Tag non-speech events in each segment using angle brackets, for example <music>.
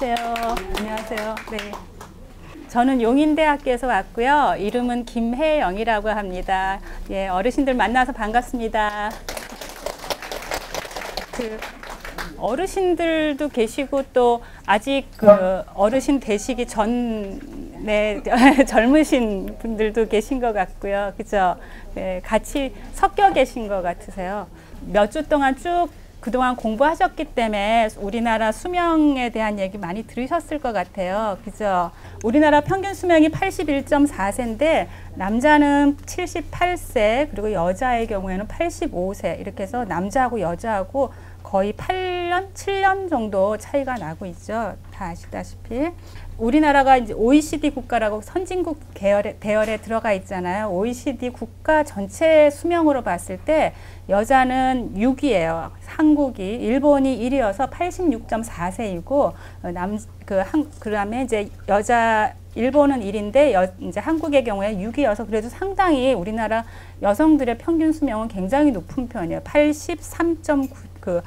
네, 안녕하세요. 안녕하세요. 네. 저는 용인대학교에서 왔고요. 이름은 김혜영이라고 합니다. 예, 어르신들 만나서 반갑습니다. 그 어르신들도 계시고 또 아직 그 어르신 되시기 전에 <laughs> 젊으신 분들도 계신 것 같고요. 그죠? 네, 같이 섞여 계신 것 같으세요. 몇 주 동안 쭉 그동안 공부하셨기 때문에 우리나라 수명에 대한 얘기 많이 들으셨을 것 같아요. 그죠? 우리나라 평균 수명이 81.4세인데 남자는 78세 그리고 여자의 경우에는 85세 이렇게 해서 남자하고 여자하고 거의 8년, 7년 정도 차이가 나고 있죠. 다 아시다시피. 우리나라가 이제 OECD 국가라고 선진국 계열에, 대열에 들어가 있잖아요. OECD 국가 전체 수명으로 봤을 때 여자는 6위예요. 한국이 일본이 1위여서 86.4세이고 남그한 그 다음에 이제 여자 일본은 1인데 여, 이제 한국의 경우에 6위여서 그래도 상당히 우리나라 여성들의 평균 수명은 굉장히 높은 편이에요. 83.9그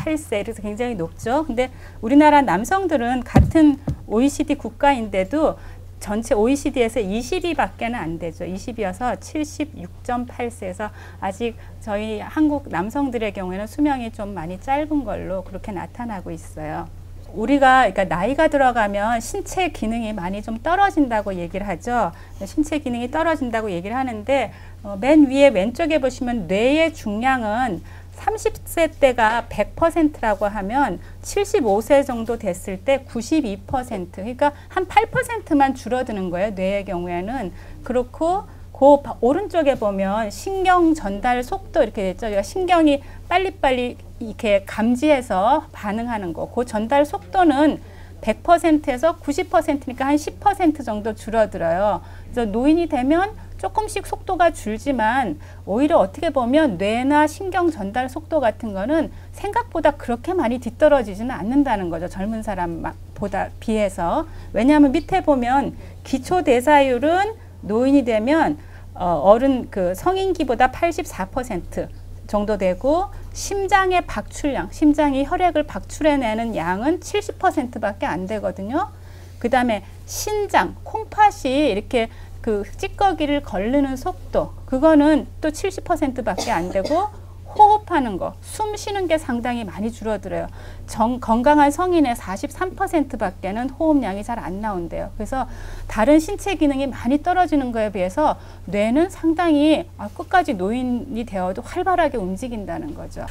8세 그래서 굉장히 높죠. 근데 우리나라 남성들은 같은 OECD 국가인데도 전체 OECD에서 20위밖에는 안 되죠. 20위여서 76.8세에서 아직 저희 한국 남성들의 경우에는 수명이 좀 많이 짧은 걸로 그렇게 나타나고 있어요. 우리가 그러니까 나이가 들어가면 신체 기능이 많이 좀 떨어진다고 얘기를 하죠. 신체 기능이 떨어진다고 얘기를 하는데 어, 맨 위에 왼쪽에 보시면 뇌의 중량은 30세 때가 100%라고 하면 75세 정도 됐을 때 92% 그러니까 한 8%만 줄어드는 거예요. 뇌의 경우에는 그렇고 그 오른쪽에 보면 신경 전달 속도 이렇게 됐죠. 그러니까 신경이 빨리빨리 이렇게 감지해서 반응하는 거. 그 전달 속도는 100%에서 90%니까 한 10% 정도 줄어들어요. 그래서 노인이 되면 조금씩 속도가 줄지만 오히려 어떻게 보면 뇌나 신경 전달 속도 같은 거는 생각보다 그렇게 많이 뒤떨어지지는 않는다는 거죠. 젊은 사람보다 비해서. 왜냐하면 밑에 보면 기초 대사율은 노인이 되면 어, 어른 그 성인기보다 84% 정도 되고 심장의 박출량, 심장이 혈액을 박출해내는 양은 70%밖에 안 되거든요. 그 다음에 신장, 콩팥이 이렇게 그 찌꺼기를 걸르는 속도 그거는 또 70%밖에 안 되고 호흡하는 거, 숨 쉬는 게 상당히 많이 줄어들어요. 정, 건강한 성인의 43%밖에는 호흡량이 잘 안 나온대요. 그래서 다른 신체 기능이 많이 떨어지는 거에 비해서 뇌는 상당히 아, 끝까지 노인이 되어도 활발하게 움직인다는 거죠.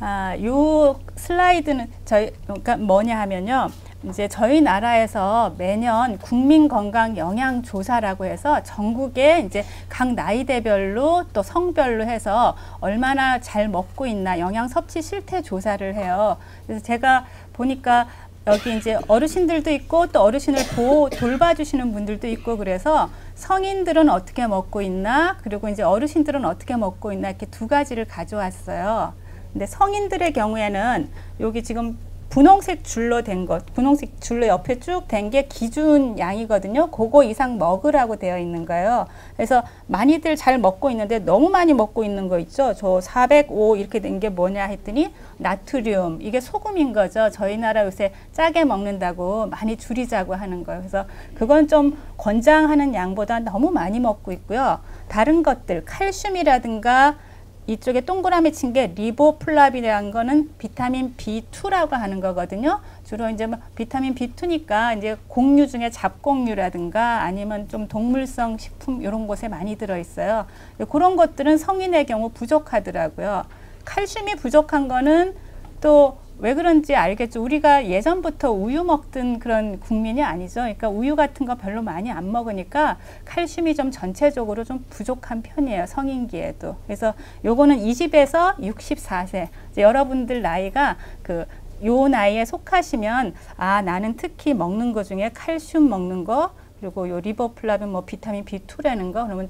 아, 요 슬라이드는 저희 그러니까 뭐냐 하면요. 이제 저희 나라에서 매년 국민 건강 영양 조사라고 해서 전국에 이제 각 나이대별로 또 성별로 해서 얼마나 잘 먹고 있나 영양 섭취 실태 조사를 해요. 그래서 제가 보니까 여기 이제 어르신들도 있고 또 어르신을 보호 돌봐주시는 분들도 있고 그래서 성인들은 어떻게 먹고 있나 그리고 이제 어르신들은 어떻게 먹고 있나 이렇게 두 가지를 가져왔어요. 근데 성인들의 경우에는 여기 지금 분홍색 줄로 된 것, 분홍색 줄로 옆에 쭉 된 게 기준 양이거든요. 그거 이상 먹으라고 되어 있는 거예요. 그래서 많이들 잘 먹고 있는데 너무 많이 먹고 있는 거 있죠. 저 405 이렇게 된 게 뭐냐 했더니 나트륨, 이게 소금인 거죠. 저희 나라 요새 짜게 먹는다고 많이 줄이자고 하는 거예요. 그래서 그건 좀 권장하는 양보다 너무 많이 먹고 있고요. 다른 것들, 칼슘이라든가 이쪽에 동그라미 친 게 리보플라빈이라는 거는 비타민 B2라고 하는 거거든요. 주로 이제 뭐 비타민 B2니까 이제 곡류 중에 잡곡류라든가 아니면 좀 동물성 식품 이런 곳에 많이 들어 있어요. 그런 것들은 성인의 경우 부족하더라고요. 칼슘이 부족한 거는 또 왜 그런지 알겠죠. 우리가 예전부터 우유 먹던 그런 국민이 아니죠. 그러니까 우유 같은 거 별로 많이 안 먹으니까 칼슘이 좀 전체적으로 좀 부족한 편이에요. 성인기에도. 그래서 요거는 20에서 64세. 여러분들 나이가 그요 나이에 속하시면 아 나는 특히 먹는 거 중에 칼슘 먹는 거 그리고 요 리보플라빈 뭐 비타민 B2라는 거 그러면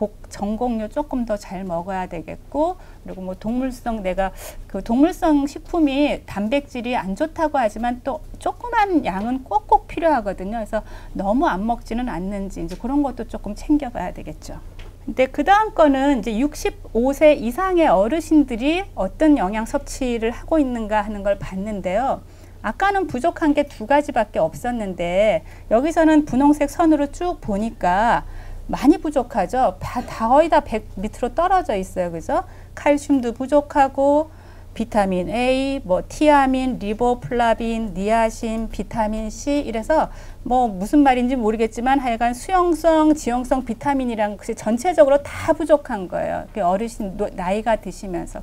곡, 전곡류 조금 더 잘 먹어야 되겠고 그리고 뭐 동물성 내가 그 동물성 식품이 단백질이 안 좋다고 하지만 또 조그만 양은 꼭꼭 필요하거든요. 그래서 너무 안 먹지는 않는지 이제 그런 것도 조금 챙겨봐야 되겠죠. 근데 그 다음 거는 이제 65세 이상의 어르신들이 어떤 영양 섭취를 하고 있는가 하는 걸 봤는데요. 아까는 부족한 게 두 가지밖에 없었는데 여기서는 분홍색 선으로 쭉 보니까 많이 부족하죠. 다, 다 거의 다 100 밑으로 떨어져 있어요. 그죠? 칼슘도 부족하고 비타민 A, 뭐 티아민, 리보플라빈, 니아신, 비타민 C 이래서 뭐 무슨 말인지 모르겠지만 하여간 수용성, 지용성 비타민이랑 그 전체적으로 다 부족한 거예요. 어르신 나이가 드시면서.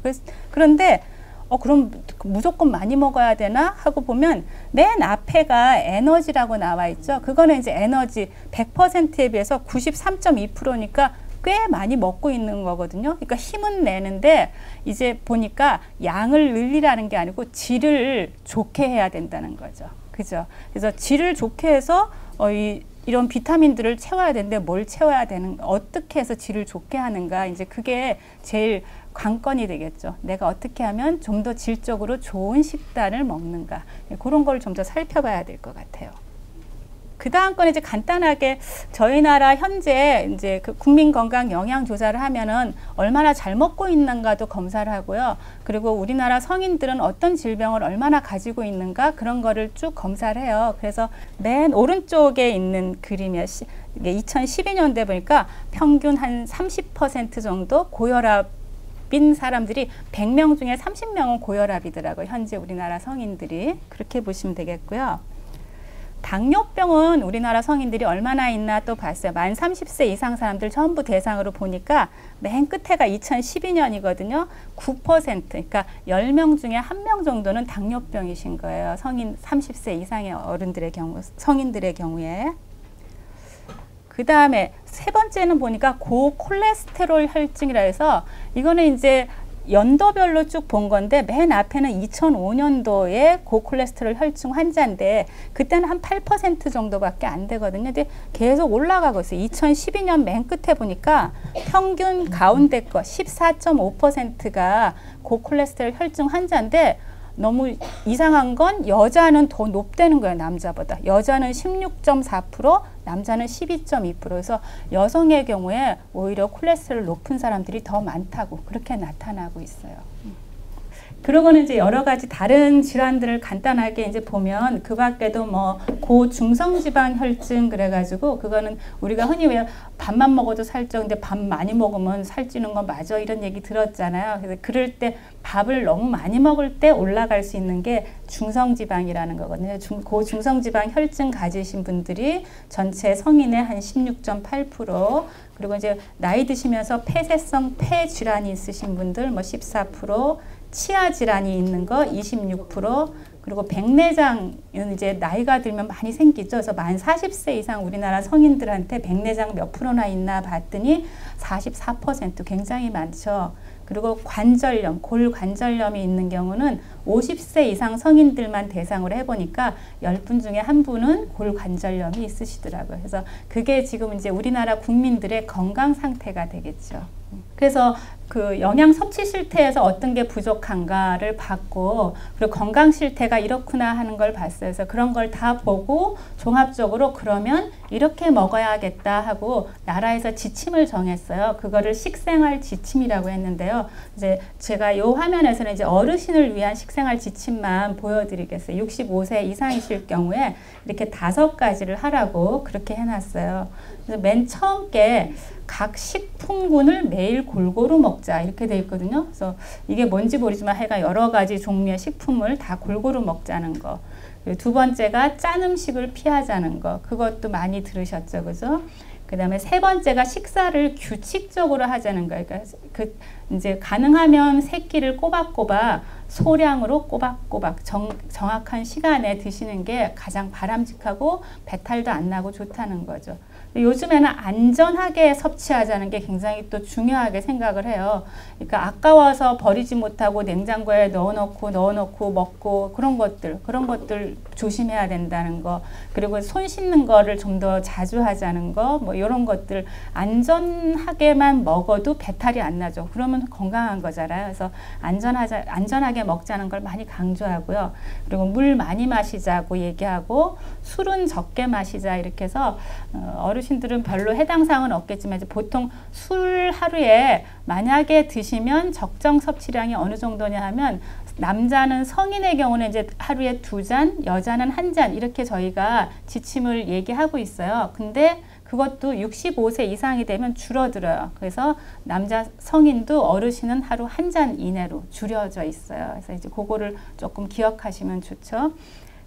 그런데 어 그럼 무조건 많이 먹어야 되나 하고 보면 맨 앞에가 에너지라고 나와 있죠. 그거는 이제 에너지 100%에 비해서 93.2%니까 꽤 많이 먹고 있는 거거든요. 그러니까 힘은 내는데 이제 보니까 양을 늘리라는 게 아니고 질을 좋게 해야 된다는 거죠. 그죠? 그래서 질을 좋게 해서 어, 이, 이런 비타민들을 채워야 되는데 뭘 채워야 되는 어떻게 해서 질을 좋게 하는가 이제 그게 제일 관건이 되겠죠. 내가 어떻게 하면 좀 더 질적으로 좋은 식단을 먹는가 그런 걸 좀 더 살펴봐야 될 것 같아요. 그 다음 건 이제 간단하게 저희 나라 현재 이제 그 국민 건강 영양 조사를 하면은 얼마나 잘 먹고 있는가도 검사를 하고요. 그리고 우리나라 성인들은 어떤 질병을 얼마나 가지고 있는가 그런 거를 쭉 검사를 해요. 그래서 맨 오른쪽에 있는 그림이 이게 2012년대 보니까 평균 한 30% 정도 고혈압 빈 사람들이 100명 중에 30명은 고혈압이더라고요. 현재 우리나라 성인들이. 그렇게 보시면 되겠고요. 당뇨병은 우리나라 성인들이 얼마나 있나 또 봤어요. 만 30세 이상 사람들 전부 대상으로 보니까 맨 끝에가 2012년이거든요. 9% 그러니까 10명 중에 1명 정도는 당뇨병이신 거예요. 성인 30세 이상의 어른들의 경우 성인들의 경우에 그 다음에 세 번째는 보니까 고콜레스테롤 혈증이라 해서 이거는 이제 연도별로 쭉 본 건데 맨 앞에는 2005년도에 고콜레스테롤 혈증 환자인데 그때는 한 8% 정도밖에 안 되거든요. 근데 계속 올라가고 있어요. 2012년 맨 끝에 보니까 평균 가운데 거 14.5%가 고콜레스테롤 혈증 환자인데 너무 이상한 건 여자는 더 높다는 거예요, 남자보다. 여자는 16.4%, 남자는 12.2%. 그래서 여성의 경우에 오히려 콜레스테롤 높은 사람들이 더 많다고 그렇게 나타나고 있어요. 그러고는 이제 여러 가지 다른 질환들을 간단하게 이제 보면 그 밖에도 뭐 고중성지방 혈증 그래가지고 그거는 우리가 흔히 왜 밥만 먹어도 살쪄 근데 밥 많이 먹으면 살찌는 건 맞아 이런 얘기 들었잖아요. 그래서 그럴 때 밥을 너무 많이 먹을 때 올라갈 수 있는 게 중성지방이라는 거거든요. 중, 고중성지방 혈증 가지신 분들이 전체 성인의 한 16.8% 그리고 이제 나이 드시면서 폐쇄성 폐 질환이 있으신 분들 뭐 14% 치아 질환이 있는 거 26%, 그리고 백내장은 이제 나이가 들면 많이 생기죠. 그래서 만 40세 이상 우리나라 성인들한테 백내장 몇 프로나 있나 봤더니 44% 굉장히 많죠. 그리고 관절염, 골관절염이 있는 경우는 50세 이상 성인들만 대상으로 해보니까 10분 중에 한 분은 골관절염이 있으시더라고요. 그래서 그게 지금 이제 우리나라 국민들의 건강 상태가 되겠죠. 그래서 그 영양 섭취 실태에서 어떤 게 부족한가를 봤고 그리고 건강 실태가 이렇구나 하는 걸 봤어요. 그래서 그런 걸 다 보고 종합적으로 그러면 이렇게 먹어야겠다 하고 나라에서 지침을 정했어요. 그거를 식생활 지침이라고 했는데요. 이제 제가 요 화면에서는 이제 어르신을 위한 식생활 지침만 보여드리겠어요. 65세 이상이실 경우에 이렇게 다섯 가지를 하라고 그렇게 해놨어요. 그래서 맨 처음 게 각 식품군을 매일 골고루 먹자 이렇게 돼 있거든요. 그래서 이게 뭔지 모르지만 해가 여러 가지 종류의 식품을 다 골고루 먹자는 거. 두 번째가 짠 음식을 피하자는 거. 그것도 많이 들으셨죠, 그죠? 그 다음에 세 번째가 식사를 규칙적으로 하자는 거예요. 그러니까 그 이제 가능하면 새끼를 꼬박꼬박 소량으로 꼬박꼬박 정, 정확한 시간에 드시는 게 가장 바람직하고 배탈도 안 나고 좋다는 거죠. 요즘에는 안전하게 섭취하자는 게 굉장히 또 중요하게 생각을 해요. 그러니까 아까워서 버리지 못하고 냉장고에 넣어놓고 넣어놓고 먹고 그런 것들 그런 것들 조심해야 된다는 거 그리고 손 씻는 거를 좀 더 자주 하자는 거 뭐 이런 것들 안전하게만 먹어도 배탈이 안 나죠. 그러면 건강한 거잖아요. 그래서 안전하자 안전하게 먹자는 걸 많이 강조하고요. 그리고 물 많이 마시자고 얘기하고 술은 적게 마시자 이렇게 해서 어, 어르신 어르신들은 별로 해당 사항은 없겠지만 보통 술 하루에 만약에 드시면 적정 섭취량이 어느 정도냐 하면 남자는 성인의 경우는 이제 하루에 두 잔, 여자는 한 잔 이렇게 저희가 지침을 얘기하고 있어요. 근데 그것도 65세 이상이 되면 줄어들어요. 그래서 남자 성인도 어르신은 하루 한 잔 이내로 줄여져 있어요. 그래서 이제 그거를 조금 기억하시면 좋죠.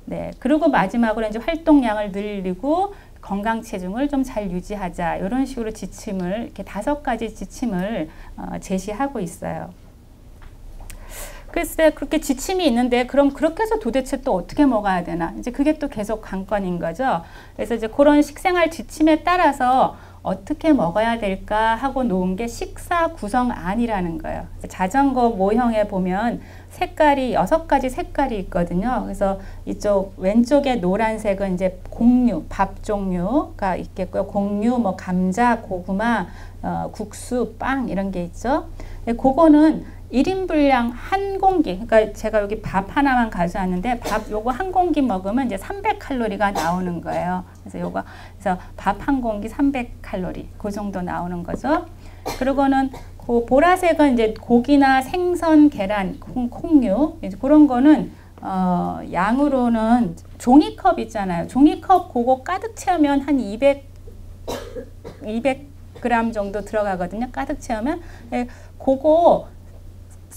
네. 그리고 마지막으로 이제 활동량을 늘리고 건강 체중을 좀 잘 유지하자. 이런 식으로 지침을 이렇게 다섯 가지 지침을 어, 제시하고 있어요. 글쎄 그렇게 지침이 있는데 그럼 그렇게 해서 도대체 또 어떻게 먹어야 되나 이제 그게 또 계속 관건인 거죠. 그래서 이제 그런 식생활 지침에 따라서 어떻게 먹어야 될까 하고 놓은 게 식사 구성안이라는 거예요. 자전거 모형에 보면 색깔이 여섯 가지 색깔이 있거든요. 그래서 이쪽 왼쪽에 노란색은 이제 곡류, 밥 종류가 있겠고요. 곡류, 뭐 감자, 고구마, 어, 국수, 빵 이런 게 있죠. 그거는 1인 분량 한 공기, 그러니까 제가 여기 밥 하나만 가져왔는데 밥 요거 한 공기 먹으면 이제 300칼로리가 나오는 거예요. 그래서 요거 그래서 밥 한 공기 300칼로리 그 정도 나오는 거죠. 그리고는 그 보라색은 이제 고기나 생선, 계란, 콩, 콩류 이제 그런 거는 어, 양으로는 종이컵 있잖아요. 종이컵 그거 가득 채우면 한 200, 200g 정도 들어가거든요. 가득 채우면. 예, 그거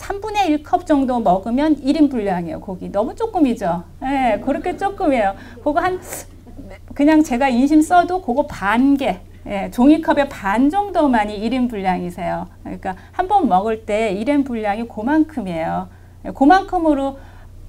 3분의 1컵 정도 먹으면 1인 분량이에요. 고기. 너무 조금이죠. 예, 네, 그렇게 조금이에요. 그거 한 그냥 제가 인심 써도 그거 반 개. 예, 종이컵의 반 정도만이 1인 분량이세요. 그러니까 한 번 먹을 때 1인 분량이 그만큼이에요. 예, 그만큼으로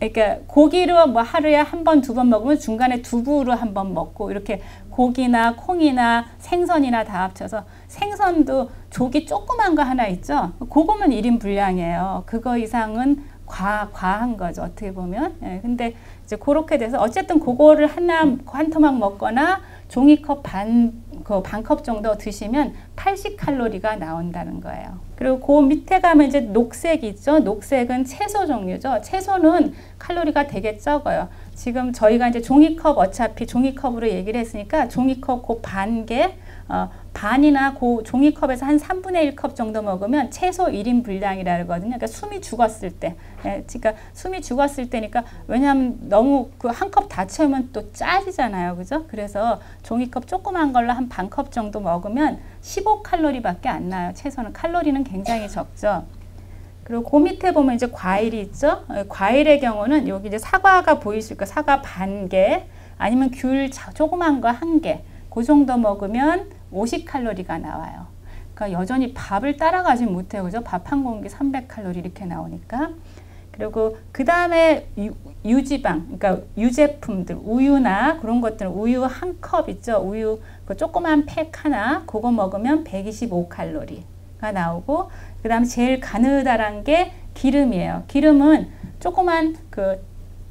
그러니까 고기로 뭐 하루에 한 번, 두 번 먹으면 중간에 두부로 한 번 먹고 이렇게 고기나 콩이나 생선이나 다 합쳐서 생선도 조기 조그만 거 하나 있죠. 그거면 1인 분량이에요. 그거 이상은 과, 과한 거죠. 어떻게 보면. 예, 근데 이제 그렇게 돼서 어쨌든 그거를 하나 한 토막 먹거나 종이컵 반, 그 반컵 정도 드시면 80칼로리가 나온다는 거예요. 그리고 그 밑에 가면 이제 녹색 있죠. 녹색은 채소 종류죠. 채소는 칼로리가 되게 적어요. 지금 저희가 이제 종이컵 어차피 종이컵으로 얘기를 했으니까 종이컵 그 반 개 어, 반이나 고 종이컵에서 한 3분의 1컵 정도 먹으면 최소 1인 분량이라 그러거든요. 그러니까 숨이 죽었을 때. 예, 그러니까 숨이 죽었을 때니까 왜냐하면 너무 그 한 컵 다 채우면 또 짜지잖아요. 그죠? 그래서 종이컵 조그만 걸로 한 반 컵 정도 먹으면 15칼로리밖에 안 나요. 채소는 칼로리는 굉장히 적죠. 그리고 그 밑에 보면 이제 과일이 있죠. 예, 과일의 경우는 여기 이제 사과가 보이실 거 사과 반 개, 아니면 귤 조그만 거 한 개. 그 정도 먹으면 50칼로리가 나와요. 그러니까 여전히 밥을 따라가지 못해요. 그죠? 밥 한 공기 300칼로리 이렇게 나오니까. 그리고 그 다음에 유지방, 그러니까 유제품들, 우유나 그런 것들, 우유 한 컵 있죠? 우유 그 조그만 팩 하나, 그거 먹으면 125칼로리가 나오고, 그 다음에 제일 가느다란 게 기름이에요. 기름은 조그만 그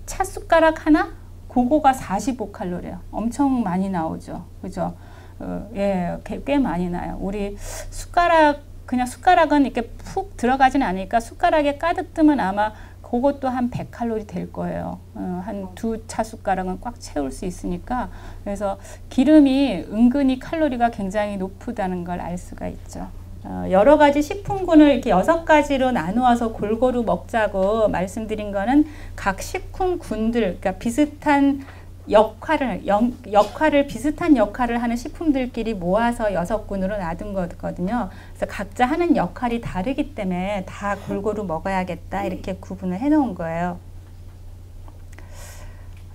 찻숟가락 하나? 그거가 45칼로리예요. 엄청 많이 나오죠. 그죠? 어, 예, 꽤, 꽤 많이 나요. 우리 숟가락 그냥 숟가락은 이렇게 푹 들어가지는 않으니까 숟가락에 가득 뜨면 아마 그것도 한 100칼로리 될 거예요. 어, 한두 차 숟가락은 꽉 채울 수 있으니까 그래서 기름이 은근히 칼로리가 굉장히 높다는 걸 알 수가 있죠. 어, 여러 가지 식품군을 이렇게 여섯 가지로 나누어서 골고루 먹자고 말씀드린 거는 각 식품군들, 그러니까 비슷한 역할을 영, 역할을 비슷한 역할을 하는 식품들끼리 모아서 여섯 군으로 놔둔 거거든요. 그래서 각자 하는 역할이 다르기 때문에 다 골고루 먹어야겠다 이렇게 구분을 해놓은 거예요.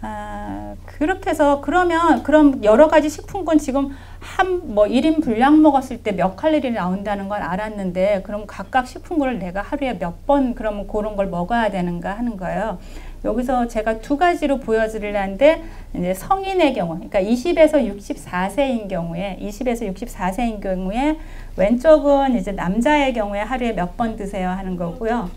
아, 그렇게 해서 그러면 그럼 여러 가지 식품군 지금 한뭐 1인 분량 먹었을 때 몇 칼로리 나온다는 걸 알았는데 그럼 각각 식품군을 내가 하루에 몇 번 그러면 그런 걸 먹어야 되는가 하는 거예요. 여기서 제가 두 가지로 보여드리려는데 이제 성인의 경우, 그러니까 20에서 64세인 경우에 20에서 64세인 경우에 왼쪽은 이제 남자의 경우에 하루에 몇 번 드세요 하는 거고요.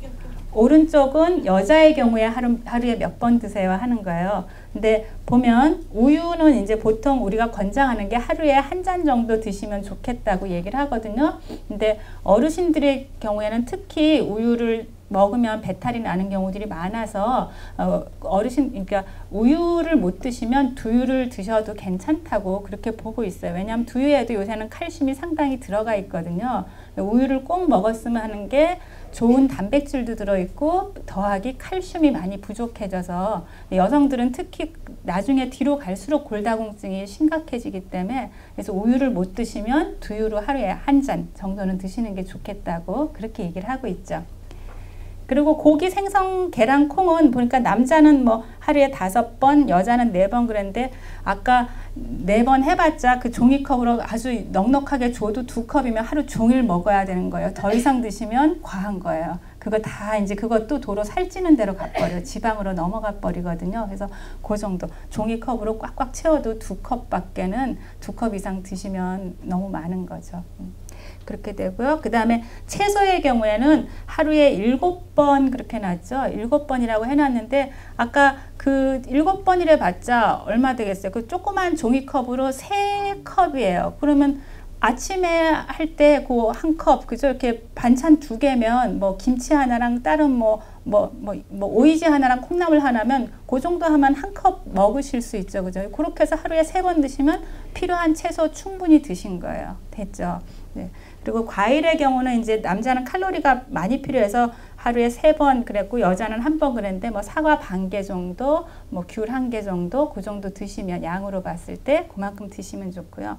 오른쪽은 여자의 경우에 하루, 하루에 몇 번 드세요 하는 거예요. 근데 보면 우유는 이제 보통 우리가 권장하는 게 하루에 한 잔 정도 드시면 좋겠다고 얘기를 하거든요. 근데 어르신들의 경우에는 특히 우유를 먹으면 배탈이 나는 경우들이 많아서 어, 어르신 그러니까 우유를 못 드시면 두유를 드셔도 괜찮다고 그렇게 보고 있어요. 왜냐하면 두유에도 요새는 칼슘이 상당히 들어가 있거든요. 우유를 꼭 먹었으면 하는 게 좋은 단백질도 들어있고 더하기 칼슘이 많이 부족해져서 여성들은 특히 나중에 뒤로 갈수록 골다공증이 심각해지기 때문에 그래서 우유를 못 드시면 두유로 하루에 한 잔 정도는 드시는 게 좋겠다고 그렇게 얘기를 하고 있죠. 그리고 고기, 생선, 계란, 콩은 보니까 남자는 뭐 하루에 다섯 번, 여자는 네 번 그랬는데 아까 네 번 해봤자 그 종이컵으로 아주 넉넉하게 줘도 두 컵이면 하루 종일 먹어야 되는 거예요. 더 이상 드시면 과한 거예요. 그거 다 이제 그것도 도로 살찌는 대로 가버려 지방으로 넘어가 버리거든요. 그래서 그 정도 종이컵으로 꽉꽉 채워도 두 컵밖에는 두 컵 이상 드시면 너무 많은 거죠. 음. 그렇게 되고요. 그 다음에 채소의 경우에는 하루에 일곱 번 그렇게 놨죠. 일곱 번이라고 해놨는데 아까 그 일곱 번이래 봤자 얼마 되겠어요? 그 조그만 종이컵으로 세 컵이에요. 그러면 아침에 할 때 그 한 컵, 그죠? 이렇게 반찬 두 개면 뭐 김치 하나랑 다른 뭐, 뭐, 뭐, 뭐 오이지 하나랑 콩나물 하나면 그 정도 하면 한 컵 먹으실 수 있죠. 그죠? 그렇게 해서 하루에 세 번 드시면 필요한 채소 충분히 드신 거예요. 됐죠? 네. 그리고 과일의 경우는 이제 남자는 칼로리가 많이 필요해서 하루에 세 번 그랬고 여자는 한 번 그랬는데 뭐 사과 반 개 정도, 뭐 귤 한 개 정도 그 정도 드시면 양으로 봤을 때 그만큼 드시면 좋고요.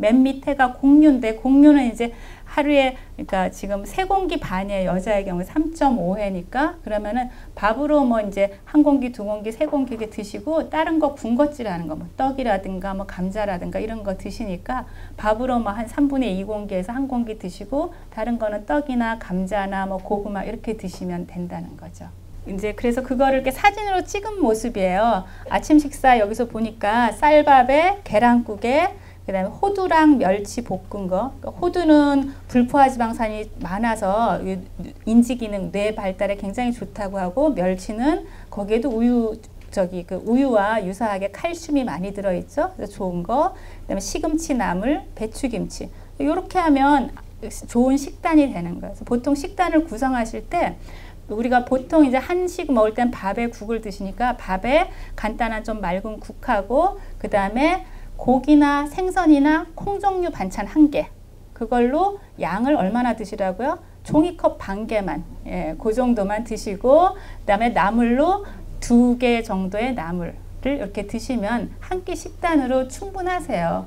맨 밑에가 공유인데 공유는 이제 하루에 그러니까 지금 세 공기 반이에요. 여자의 경우 3.5회니까 그러면은 밥으로 뭐 이제 한 공기, 두 공기, 세 공기 게 드시고 다른 거 군것질하는 거 뭐 떡이라든가 뭐 감자라든가 이런 거 드시니까 밥으로 뭐 한 3분의 2 공기에서 한 공기 드시고 다른 거는 떡이나 감자나 뭐 고구마 이렇게 드시면 된다는 거죠. 이제 그래서 그거를 이렇게 사진으로 찍은 모습이에요. 아침 식사 여기서 보니까 쌀밥에 계란국에 그 다음에 호두랑 멸치 볶은 거. 그러니까 호두는 불포화 지방산이 많아서 인지 기능, 뇌 발달에 굉장히 좋다고 하고 멸치는 거기에도 우유 저기 그 우유와 유사하게 칼슘이 많이 들어 있죠. 그래서 좋은 거. 그다음에 시금치, 나물, 배추김치. 이렇게 하면 좋은 식단이 되는 거예요. 보통 식단을 구성하실 때 우리가 보통 이제 한식 먹을 땐 밥에 국을 드시니까 밥에 간단한 좀 맑은 국하고 그 다음에 고기나 생선이나 콩 종류 반찬 한 개. 그걸로 양을 얼마나 드시라고요? 종이컵 반 개만, 예, 그 정도만 드시고, 그 다음에 나물로 두 개 정도의 나물을 이렇게 드시면 한 끼 식단으로 충분하세요.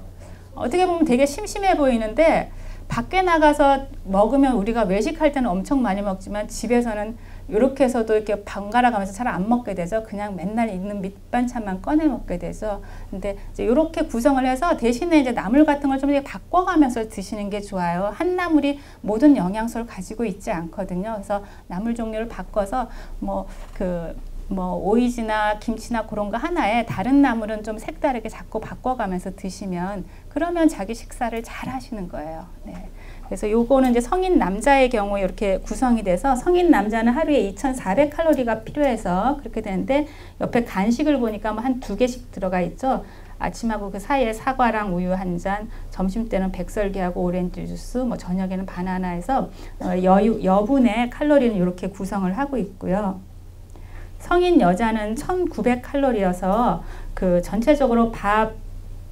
어떻게 보면 되게 심심해 보이는데, 밖에 나가서 먹으면 우리가 외식할 때는 엄청 많이 먹지만 집에서는 이렇게 해서도 이렇게 번갈아 가면서 잘 안 먹게 되죠. 그냥 맨날 있는 밑반찬만 꺼내 먹게 되죠. 근데 이제 이렇게 구성을 해서 대신에 이제 나물 같은 걸 좀 바꿔가면서 드시는 게 좋아요. 한 나물이 모든 영양소를 가지고 있지 않거든요. 그래서 나물 종류를 바꿔서 뭐그 뭐 오이지나 김치나 그런 거 하나에 다른 나물은 좀 색다르게 자꾸 바꿔가면서 드시면 그러면 자기 식사를 잘 하시는 거예요. 네. 그래서 요거는 이제 성인 남자의 경우에 이렇게 구성이 돼서 성인 남자는 하루에 2,400 칼로리가 필요해서 그렇게 되는데 옆에 간식을 보니까 뭐 한 두 개씩 들어가 있죠. 아침하고 그 사이에 사과랑 우유 한 잔, 점심 때는 백설기하고 오렌지 주스, 뭐 저녁에는 바나나 해서 어, 여유, 여분의 칼로리는 이렇게 구성을 하고 있고요. 성인 여자는 1900 칼로리여서 그 전체적으로 밥,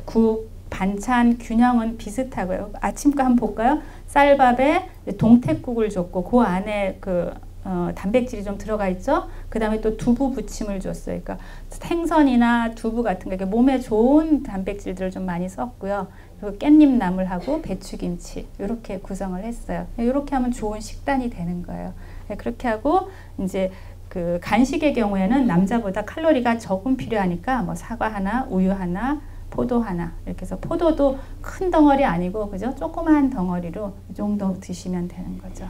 국, 반찬 균형은 비슷하고요. 아침 거 한번 볼까요? 쌀밥에 동태국을 줬고 그 안에 그 어, 단백질이 좀 들어가 있죠. 그 다음에 또 두부 부침을 줬어요. 그러니까 생선이나 두부 같은 거 몸에 좋은 단백질들을 좀 많이 썼고요. 그리고 깻잎 나물하고 배추김치 이렇게 구성을 했어요. 이렇게 하면 좋은 식단이 되는 거예요. 네, 그렇게 하고 이제 그 간식의 경우에는 남자보다 칼로리가 조금 필요하니까 뭐 사과 하나, 우유 하나, 포도 하나 이렇게 해서 포도도 큰 덩어리 아니고 그죠? 조그만 덩어리로 이 정도 드시면 되는 거죠.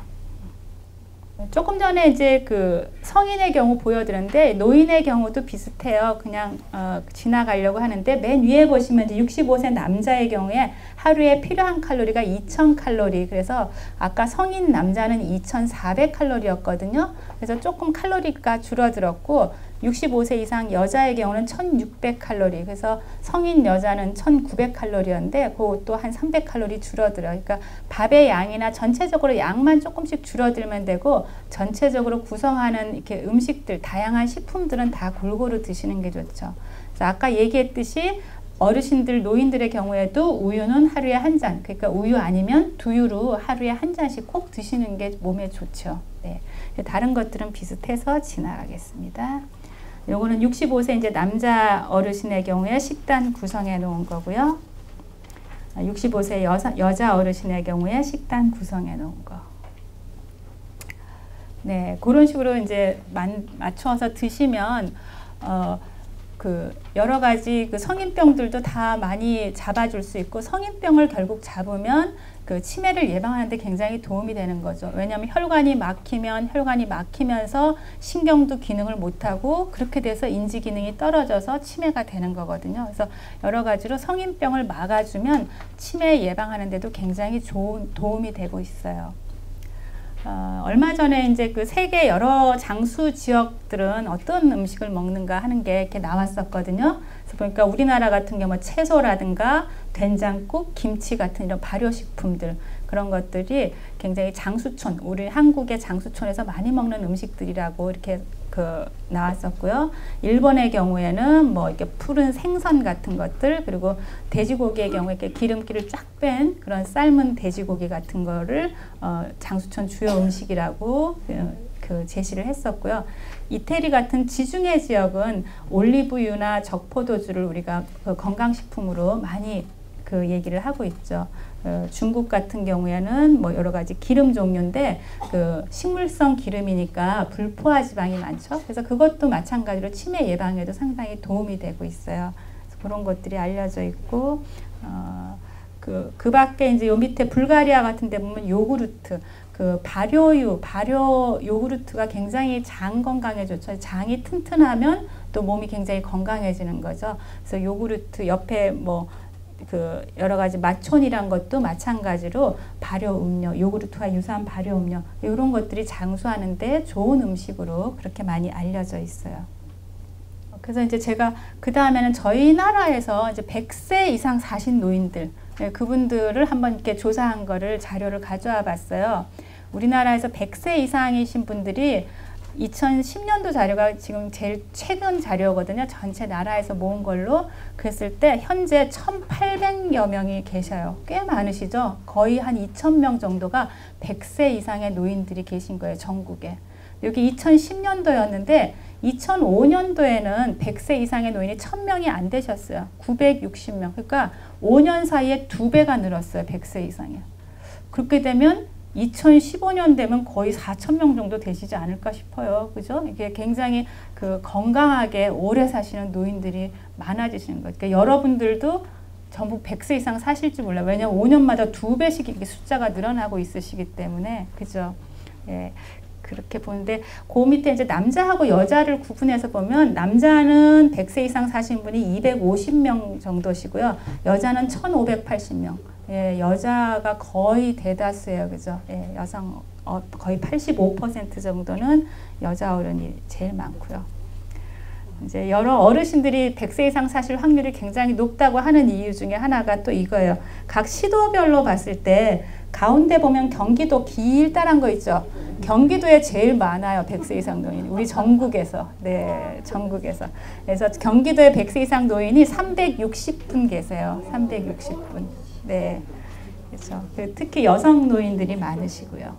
조금 전에 이제 그 성인의 경우 보여드렸는데 노인의 경우도 비슷해요. 그냥 어, 지나가려고 하는데 맨 위에 보시면 이제 65세 남자의 경우에 하루에 필요한 칼로리가 2000 칼로리. 그래서 아까 성인 남자는 2400 칼로리였거든요. 그래서 조금 칼로리가 줄어들었고 65세 이상 여자의 경우는 1600칼로리. 그래서 성인 여자는 1900칼로리였는데 그것도 한 300칼로리 줄어들어요. 그러니까 밥의 양이나 전체적으로 양만 조금씩 줄어들면 되고 전체적으로 구성하는 이렇게 음식들 다양한 식품들은 다 골고루 드시는 게 좋죠. 그래서 아까 얘기했듯이 어르신들, 노인들의 경우에도 우유는 하루에 한 잔, 그러니까 우유 아니면 두유로 하루에 한 잔씩 꼭 드시는 게 몸에 좋죠. 네. 다른 것들은 비슷해서 지나가겠습니다. 요거는 65세 이제 남자 어르신의 경우에 식단 구성해 놓은 거고요. 65세 여자, 여자 어르신의 경우에 식단 구성해 놓은 거. 네, 그런 식으로 이제 만, 맞춰서 드시면 어, 그 여러 가지 그 성인병들도 다 많이 잡아줄 수 있고 성인병을 결국 잡으면 그 치매를 예방하는데 굉장히 도움이 되는 거죠. 왜냐하면 혈관이 막히면 혈관이 막히면서 신경도 기능을 못하고 그렇게 돼서 인지 기능이 떨어져서 치매가 되는 거거든요. 그래서 여러 가지로 성인병을 막아주면 치매 예방하는데도 굉장히 좋은 도움이 되고 있어요. 어, 얼마 전에 이제 그 세계 여러 장수 지역들은 어떤 음식을 먹는가 하는 게 이렇게 나왔었거든요. 그래서 보니까 우리나라 같은 경우 채소라든가 된장국, 김치 같은 이런 발효식품들 그런 것들이 굉장히 장수촌, 우리 한국의 장수촌에서 많이 먹는 음식들이라고 이렇게 그 나왔었고요. 일본의 경우에는 뭐 이렇게 푸른 생선 같은 것들 그리고 돼지고기의 경우에 이렇게 기름기를 쫙 뺀 그런 삶은 돼지고기 같은 거를 어, 장수촌 주요 음식이라고 그, 그 제시를 했었고요. 이태리 같은 지중해 지역은 올리브유나 적포도주를 우리가 그 건강식품으로 많이 그 얘기를 하고 있죠. 어, 중국 같은 경우에는 뭐 여러 가지 기름 종류인데 그 식물성 기름이니까 불포화 지방이 많죠. 그래서 그것도 마찬가지로 치매 예방에도 상당히 도움이 되고 있어요. 그런 것들이 알려져 있고 어, 그, 그 밖에 이제 요 밑에 불가리아 같은 데 보면 요구르트, 그 발효유, 발효 요구르트가 굉장히 장 건강에 좋죠. 장이 튼튼하면 또 몸이 굉장히 건강해지는 거죠. 그래서 요구르트 옆에 뭐 그 여러 가지 마촌이란 것도 마찬가지로 발효 음료, 요구르트와 유사한 발효 음료 이런 것들이 장수하는데 좋은 음식으로 그렇게 많이 알려져 있어요. 그래서 이제 제가 그 다음에는 저희 나라에서 이제 100세 이상 사신 노인들 네, 그분들을 한번 이렇게 조사한 거를 자료를 가져와 봤어요. 우리나라에서 100세 이상이신 분들이 2010년도 자료가 지금 제일 최근 자료거든요. 전체 나라에서 모은 걸로 그랬을 때 현재 1,800여 명이 계셔요. 꽤 많으시죠? 거의 한 2,000명 정도가 100세 이상의 노인들이 계신 거예요. 전국에. 여기 2010년도였는데 2005년도에는 100세 이상의 노인이 1000명이 안 되셨어요. 960명. 그러니까 5년 사이에 두 배가 늘었어요. 100세 이상이. 그렇게 되면 2015년 되면 거의 4천 명 정도 되시지 않을까 싶어요. 그죠? 이게 굉장히 그 건강하게 오래 사시는 노인들이 많아지시는 거예요. 그러니까 여러분들도 전부 100세 이상 사실지 몰라요. 왜냐면 5년마다 두 배씩 이렇게 숫자가 늘어나고 있으시기 때문에. 그죠? 예. 그렇게 보는데 그 밑에 이제 남자하고 여자를 구분해서 보면 남자는 100세 이상 사신 분이 250명 정도시고요. 여자는 1580명. 예, 여자가 거의 대다수예요. 그죠? 예, 여성 어, 거의 85% 정도는 여자 어른이 제일 많고요. 이제 여러 어르신들이 100세 이상 사실 확률이 굉장히 높다고 하는 이유 중에 하나가 또 이거예요. 각 시도별로 봤을 때 가운데 보면 경기도 길다란 거 있죠. 경기도에 제일 많아요. 100세 이상 노인. 우리 전국에서. 네, 전국에서. 그래서 경기도에 100세 이상 노인이 360분 계세요. 360분. 네. 그렇죠. 특히 여성 노인들이 많으시고요.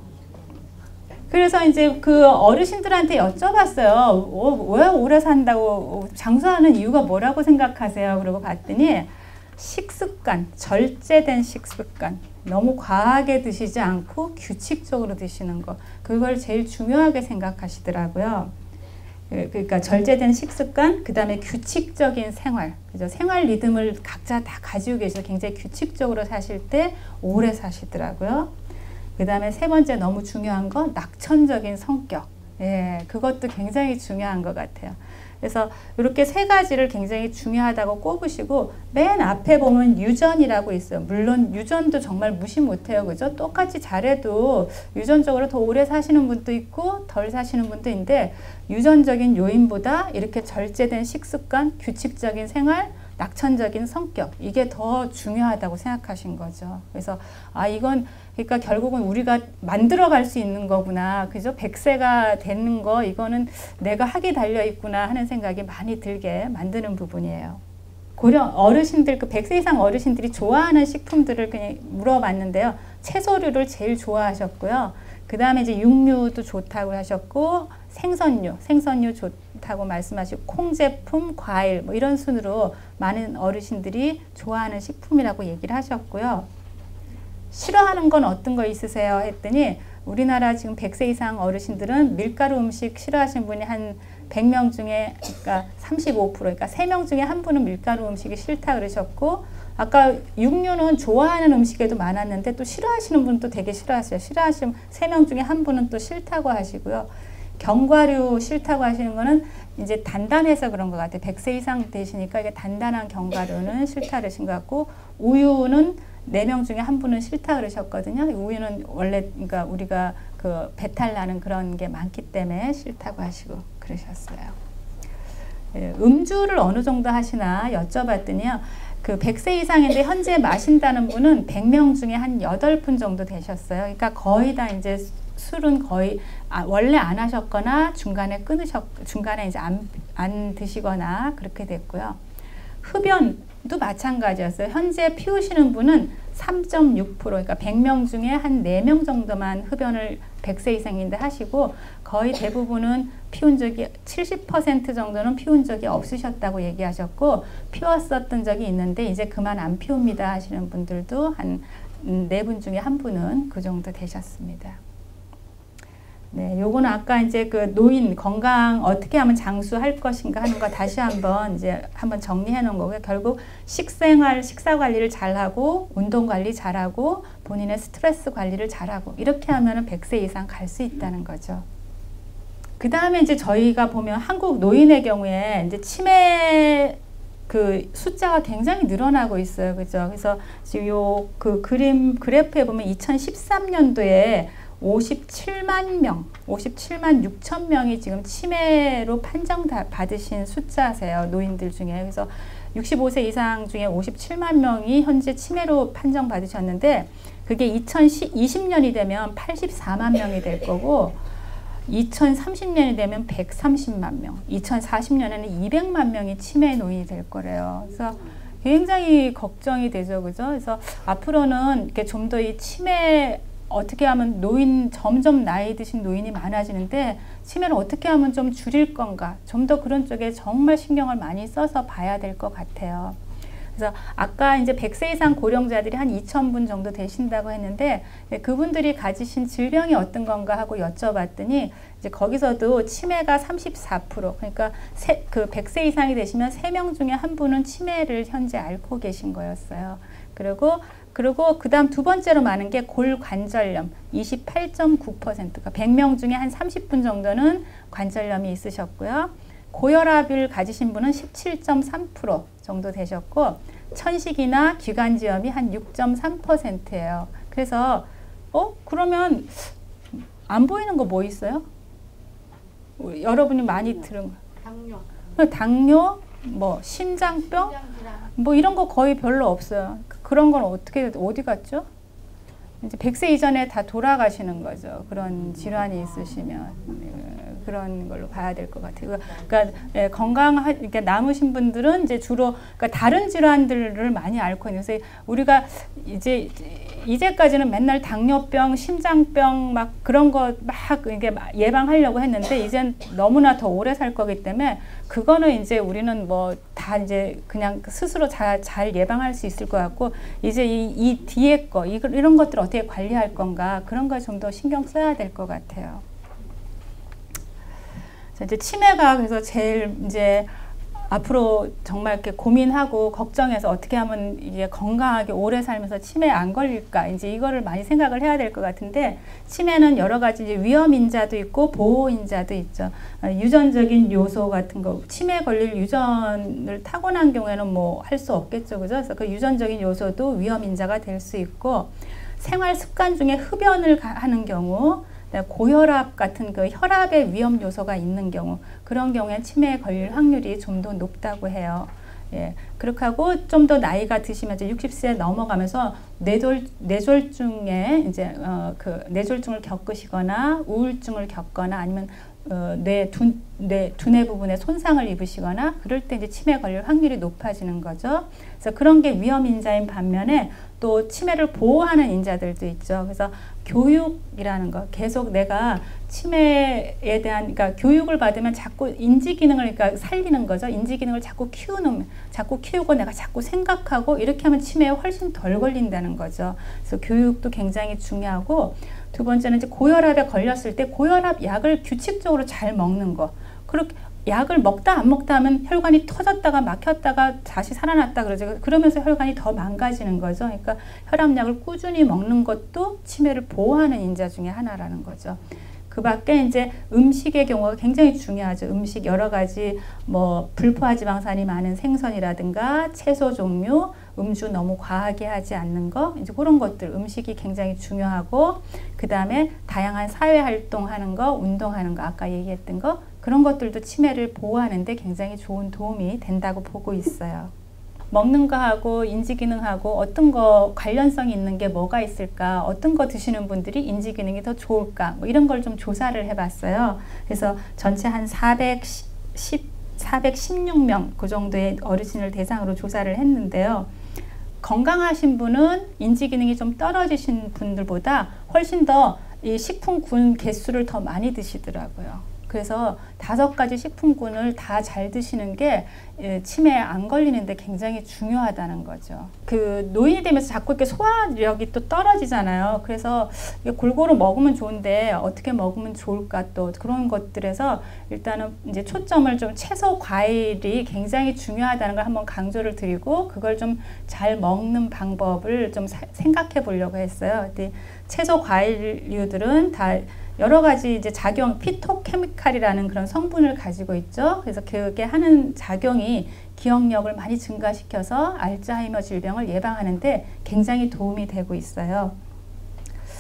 그래서 이제 그 어르신들한테 여쭤봤어요. 어, 왜 오래 산다고 장수하는 이유가 뭐라고 생각하세요? 그러고 봤더니 식습관, 절제된 식습관. 너무 과하게 드시지 않고 규칙적으로 드시는 거. 그걸 제일 중요하게 생각하시더라고요. 그, 그러니까 절제된 식습관, 그 다음에 규칙적인 생활, 그죠? 생활 리듬을 각자 다 가지고 계셔서 굉장히 규칙적으로 사실 때 오래 사시더라고요. 그 다음에 세 번째 너무 중요한 건 낙천적인 성격. 예, 그것도 굉장히 중요한 것 같아요. 그래서 이렇게 세 가지를 굉장히 중요하다고 꼽으시고 맨 앞에 보면 유전이라고 있어요. 물론 유전도 정말 무시 못해요. 그죠? 똑같이 잘해도 유전적으로 더 오래 사시는 분도 있고 덜 사시는 분도 있는데 유전적인 요인보다 이렇게 절제된 식습관, 규칙적인 생활, 낙천적인 성격 이게 더 중요하다고 생각하신 거죠. 그래서 아 이건 그러니까 결국은 우리가 만들어 갈 수 있는 거구나. 그죠? 백세가 되는 거 이거는 내가 하기 달려 있구나 하는 생각이 많이 들게 만드는 부분이에요. 고령 어르신들 그 100세 이상 어르신들이 좋아하는 식품들을 그냥 물어봤는데요. 채소류를 제일 좋아하셨고요. 그다음에 이제 육류도 좋다고 하셨고 생선류, 생선류 좋다고 말씀하시고 콩 제품, 과일 뭐 이런 순으로 많은 어르신들이 좋아하는 식품이라고 얘기를 하셨고요. 싫어하는 건 어떤 거 있으세요? 했더니 우리나라 지금 100세 이상 어르신들은 밀가루 음식 싫어하시는 분이 한 100명 중에 그러니까 35% 그러니까 3명 중에 한 분은 밀가루 음식이 싫다 그러셨고 아까 육류는 좋아하는 음식에도 많았는데 또 싫어하시는 분도 되게 싫어하세요. 싫어하시면 3명 중에 한 분은 또 싫다고 하시고요. 견과류 싫다고 하시는 거는 이제 단단해서 그런 것 같아요. 100세 이상 되시니까 이게 단단한 견과류는 싫다 그러신 것 같고 우유는 네 명 중에 한 분은 싫다 그러셨거든요. 우유는 원래 그러니까 우리가 그 배탈 나는 그런 게 많기 때문에 싫다고 하시고 그러셨어요. 예, 음주를 어느 정도 하시나 여쭤봤더니요. 그 100세 이상인데 현재 마신다는 분은 100명 중에 한 8분 정도 되셨어요. 그러니까 거의 다 이제 술은 거의 아, 원래 안 하셨거나 중간에 끊으셨 중간에 이제 안, 안 드시거나 그렇게 됐고요. 흡연도 마찬가지였어요. 현재 피우시는 분은 3.6% 그러니까 100명 중에 한 4명 정도만 흡연을 100세 이상인데 하시고 거의 대부분은 피운 적이 70% 정도는 피운 적이 없으셨다고 얘기하셨고 피웠었던 적이 있는데 이제 그만 안 피웁니다 하시는 분들도 한 네 분 중에 한 분은 그 정도 되셨습니다. 네, 요거는 아까 이제 그 노인 건강 어떻게 하면 장수할 것인가 하는 거 다시 한번 이제 한번 정리해 놓은 거고요. 결국 식생활, 식사 관리를 잘하고 운동 관리 잘하고 본인의 스트레스 관리를 잘하고 이렇게 하면은 100세 이상 갈 수 있다는 거죠. 그 다음에 이제 저희가 보면 한국 노인의 경우에 이제 치매 그 숫자가 굉장히 늘어나고 있어요. 그죠? 그래서 지금 요 그 그림 그래프에 보면 2013년도에 57만 명, 57만 6천 명이 지금 치매로 판정 받으신 숫자세요. 노인들 중에. 그래서 65세 이상 중에 57만 명이 현재 치매로 판정 받으셨는데 그게 2020년이 되면 84만 명이 될 거고 2030년이 되면 130만 명, 2040년에는 200만 명이 치매 노인이 될 거래요. 그래서 굉장히 걱정이 되죠, 그죠? 그래서 앞으로는 이렇게 좀 더 이 치매 어떻게 하면 노인 점점 나이 드신 노인이 많아지는데 치매를 어떻게 하면 좀 줄일 건가 좀 더 그런 쪽에 정말 신경을 많이 써서 봐야 될 것 같아요. 그래서 아까 이제 100세 이상 고령자들이 한 2,000분 정도 되신다고 했는데 예, 그분들이 가지신 질병이 어떤 건가 하고 여쭤봤더니 이제 거기서도 치매가 34% 그러니까 세, 그 100세 이상이 되시면 3명 중에 한 분은 치매를 현재 앓고 계신 거였어요. 그리고 그리고 그 다음 두 번째로 많은 게 골관절염 28.9%가 100명 중에 한 30분 정도는 관절염이 있으셨고요. 고혈압을 가지신 분은 17.3% 정도 되셨고 천식이나 기관지염이 한 6.3%예요. 그래서 어 그러면 안 보이는 거 뭐 있어요? 여러분이 많이 들은 거. 당뇨. 당뇨, 뭐 심장병, 뭐 이런 거 거의 별로 없어요. 그런 건 어떻게 어디 갔죠? 이제 100세 이전에 다 돌아가시는 거죠. 그런 질환이 있으시면 예, 그런 걸로 봐야 될 것 같아요. 그러니까 예, 건강 그러니까 남으신 분들은 이제 주로 그러니까 다른 질환들을 많이 앓고 있는 그래서 우리가 이제 이제까지는 맨날 당뇨병, 심장병 막 그런 거 막 이게 예방하려고 했는데 이젠 너무나 더 오래 살 거기 때문에 그거는 이제 우리는 뭐 다 이제 그냥 스스로 잘, 잘 예방할 수 있을 것 같고 이제 이, 이 뒤에 거 이, 이런 것들 어떻게 관리할 건가 그런 걸 좀 더 신경 써야 될 것 같아요. 이제 치매가 그래서 제일 이제 앞으로 정말 이렇게 고민하고 걱정해서 어떻게 하면 이게 건강하게 오래 살면서 치매 안 걸릴까 이제 이거를 많이 생각을 해야 될 것 같은데 치매는 여러 가지 이제 위험 인자도 있고 보호 인자도 있죠. 어, 유전적인 요소 같은 거 치매 걸릴 유전을 타고난 경우에는 뭐 할 수 없겠죠, 그죠? 그래서 그 유전적인 요소도 위험 인자가 될 수 있고 생활 습관 중에 흡연을 하는 경우 고혈압 같은 그 혈압의 위험 요소가 있는 경우 그런 경우에 치매에 걸릴 확률이 좀 더 높다고 해요. 예, 그렇게 하고 좀 더 나이가 드시면 이제 60세 넘어가면서 뇌졸 뇌졸중에 이제 어, 그 뇌졸중을 겪으시거나 우울증을 겪거나 아니면 어, 뇌, 두, 뇌, 두뇌 부분에 손상을 입으시거나 그럴 때 이제 치매 걸릴 확률이 높아지는 거죠. 그래서 그런 게 위험 인자인 반면에 또 치매를 보호하는 인자들도 있죠. 그래서 교육이라는 거 계속 내가 치매에 대한 그러니까 교육을 받으면 자꾸 인지 기능을 그러니까 살리는 거죠. 인지 기능을 자꾸 키우는 자꾸 키우고 내가 자꾸 생각하고 이렇게 하면 치매에 훨씬 덜 걸린다는 거죠. 그래서 교육도 굉장히 중요하고 두 번째는 이제 고혈압에 걸렸을 때 고혈압 약을 규칙적으로 잘 먹는 거. 그렇게 약을 먹다 안 먹다 하면 혈관이 터졌다가 막혔다가 다시 살아났다 그러죠. 그러면서 혈관이 더 망가지는 거죠. 그러니까 혈압약을 꾸준히 먹는 것도 치매를 보호하는 인자 중에 하나라는 거죠. 그 밖에 이제 음식의 경우가 굉장히 중요하죠. 음식 여러 가지 뭐 불포화 지방산이 많은 생선이라든가 채소 종류, 음주 너무 과하게 하지 않는 거, 이제 그런 것들 음식이 굉장히 중요하고 그 다음에 다양한 사회 활동하는 거, 운동하는 거 아까 얘기했던 거 그런 것들도 치매를 보호하는데 굉장히 좋은 도움이 된다고 보고 있어요. 먹는 거하고 인지 기능하고 어떤 거 관련성이 있는 게 뭐가 있을까? 어떤 거 드시는 분들이 인지 기능이 더 좋을까? 뭐 이런 걸 좀 조사를 해 봤어요. 그래서 전체 한 410, 416명 그 정도의 어르신을 대상으로 조사를 했는데요. 건강하신 분은 인지 기능이 좀 떨어지신 분들보다 훨씬 더 이 식품군 개수를 더 많이 드시더라고요. 그래서 다섯 가지 식품군을 다 잘 드시는 게 예, 치매에 안 걸리는데 굉장히 중요하다는 거죠. 그 노인이 되면서 자꾸 이렇게 소화력이 또 떨어지잖아요. 그래서 골고루 먹으면 좋은데 어떻게 먹으면 좋을까 또 그런 것들에서 일단은 이제 초점을 좀 채소 과일이 굉장히 중요하다는 걸 한번 강조를 드리고 그걸 좀 잘 먹는 방법을 좀 생각해 보려고 했어요. 근데 채소 과일류들은 다 여러 가지 이제 작용, 피토케미칼이라는 그런 성분을 가지고 있죠. 그래서 그게 하는 작용이 기억력을 많이 증가시켜서 알츠하이머 질병을 예방하는데 굉장히 도움이 되고 있어요.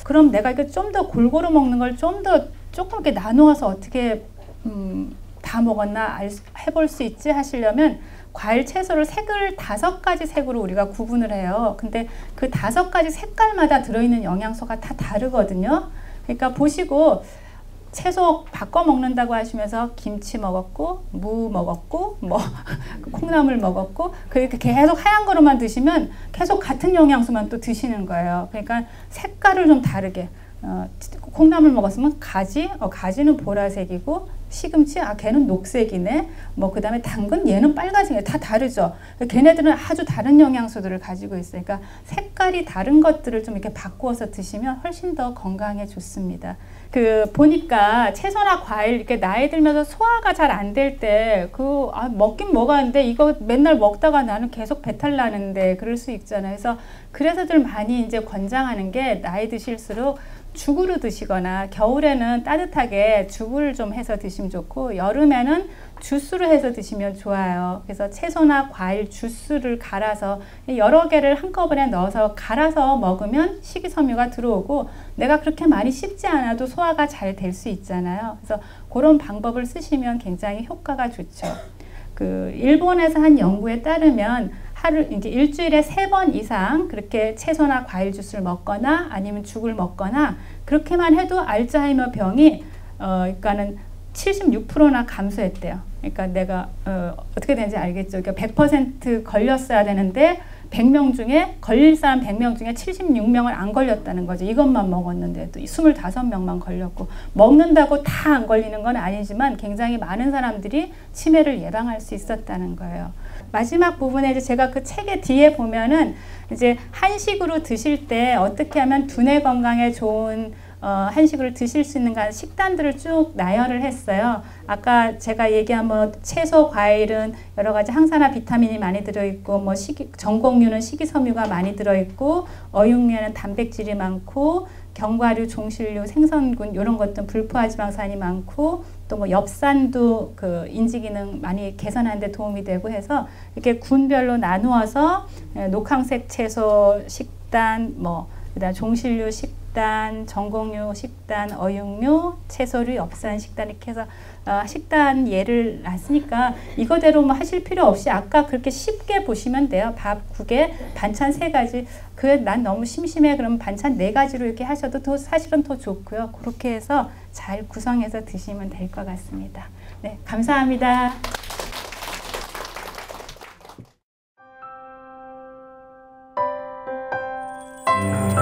그럼 내가 이거 좀 더 골고루 먹는 걸 좀 더 조금 이렇게 나누어서 어떻게 음, 다 먹었나 알, 해볼 수 있지 하시려면 과일 채소를 색을 다섯 가지 색으로 우리가 구분을 해요. 근데 그 다섯 가지 색깔마다 들어있는 영양소가 다 다르거든요. 그러니까 보시고 채소 바꿔 먹는다고 하시면서 김치 먹었고 무 먹었고 뭐 <laughs> 콩나물 먹었고 그렇게 계속 하얀 거로만 드시면 계속 같은 영양소만 또 드시는 거예요. 그러니까 색깔을 좀 다르게 어, 콩나물 먹었으면 가지 어, 가지는 보라색이고 시금치 아 걔는 녹색이네. 뭐 그다음에 당근 얘는 빨간색이 다 다르죠. 걔네들은 아주 다른 영양소들을 가지고 있으니까 색깔이 다른 것들을 좀 이렇게 바꾸어서 드시면 훨씬 더 건강에 좋습니다. 그 보니까 채소나 과일 이렇게 나이 들면서 소화가 잘 안 될 때 그 아, 먹긴 먹었는데 이거 맨날 먹다가 나는 계속 배탈 나는데 그럴 수 있잖아요. 그래서 그래서들 많이 이제 권장하는 게 나이 드실수록 죽으로 드시거나 겨울에는 따뜻하게 죽을 좀 해서 드시면 좋고 여름에는 주스로 해서 드시면 좋아요. 그래서 채소나 과일 주스를 갈아서 여러 개를 한꺼번에 넣어서 갈아서 먹으면 식이섬유가 들어오고 내가 그렇게 많이 씹지 않아도 소화가 잘 될 수 있잖아요. 그래서 그런 방법을 쓰시면 굉장히 효과가 좋죠. 그 일본에서 한 연구에 따르면 하루 이제 일주일에 세 번 이상 그렇게 채소나 과일 주스를 먹거나 아니면 죽을 먹거나 그렇게만 해도 알츠하이머 병이 어 그러니까는 76%나 감소했대요. 그러니까 내가 어, 어떻게 되는지 알겠죠. 그러니까 100% 걸렸어야 되는데 100명 중에 걸릴 사람 100명 중에 76명을 안 걸렸다는 거죠. 이것만 먹었는데 또 25명만 걸렸고 먹는다고 다 안 걸리는 건 아니지만 굉장히 많은 사람들이 치매를 예방할 수 있었다는 거예요. 마지막 부분에 이제 제가 그 책의 뒤에 보면은 이제 한식으로 드실 때 어떻게 하면 두뇌 건강에 좋은 어, 한식을 드실 수 있는 식단들을 쭉 나열을 했어요. 아까 제가 얘기한 뭐 채소, 과일은 여러 가지 항산화 비타민이 많이 들어있고 뭐 식이, 전곡류는 식이섬유가 많이 들어있고 어육류에는 단백질이 많고 견과류, 종실류, 생선군 이런 것들 불포화지방산이 많고 또 뭐 엽산도 그 인지 기능 많이 개선하는 데 도움이 되고 해서 이렇게 군별로 나누어서 예, 녹황색 채소 식단 뭐 그다음 종실류 식단, 전곡류 식단, 어육류, 채소류, 엽산 식단 이렇게 해서 어, 식단 예를 놨으니까 이거대로 뭐 하실 필요 없이 아까 그렇게 쉽게 보시면 돼요. 밥, 국에 반찬 세 가지. 그 난 너무 심심해. 그러면 반찬 네 가지로 이렇게 하셔도 더 사실은 더 좋고요. 그렇게 해서 잘 구성해서 드시면 될 것 같습니다. 네, 감사합니다. 음.